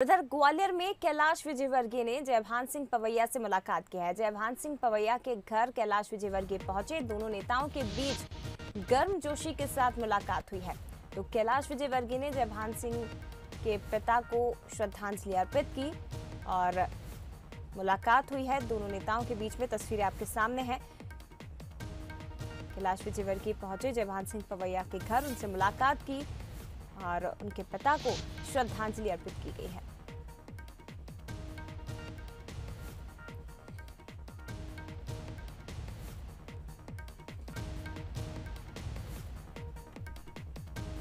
उधर ग्वालियर में कैलाश विजयवर्गीय ने जयभान सिंह पवैया से मुलाकात की है। जयभान सिंह पवैया के घर कैलाश विजयवर्गीय पहुँचे। दोनों नेताओं के बीच गर्म जोशी के साथ मुलाकात हुई है। तो कैलाश विजयवर्गीय ने जयभान सिंह के पिता को श्रद्धांजलि अर्पित की और मुलाकात हुई है। दोनों नेताओं के बीच में तस्वीरें आपके सामने हैं। कैलाश विजयवर्गीय पहुँचे। जयभान सिंह पवैया के घर उनसे मुलाकात की। और उनके पिता को श्रद्धांजलि अर्पित की गई है।